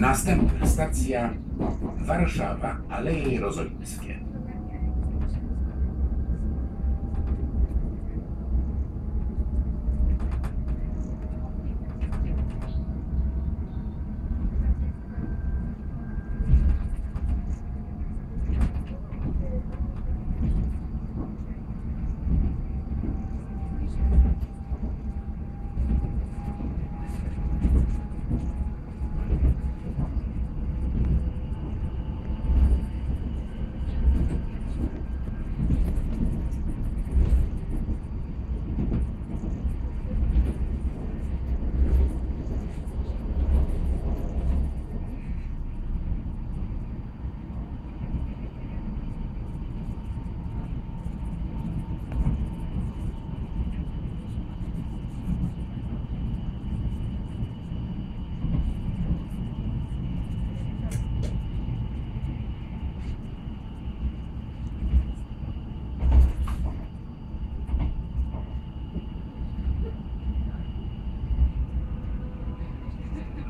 Następna stacja Warszawa, Aleje Jerozolimskie.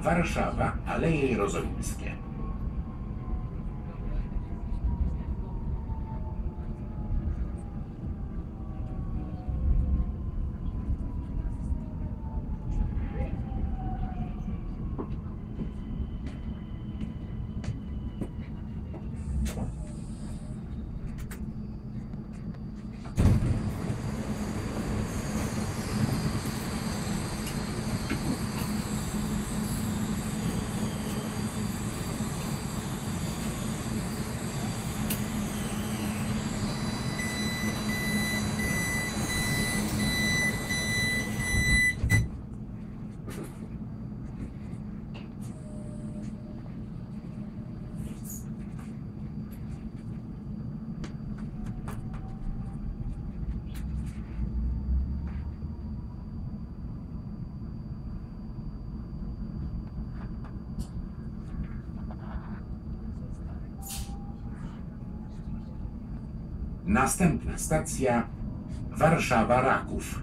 Warszawa, Aleje Jerozolimskie. Następna stacja Warszawa, Raków.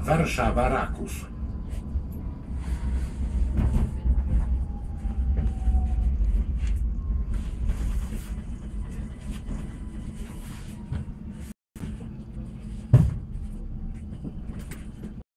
Warszawa, Raków.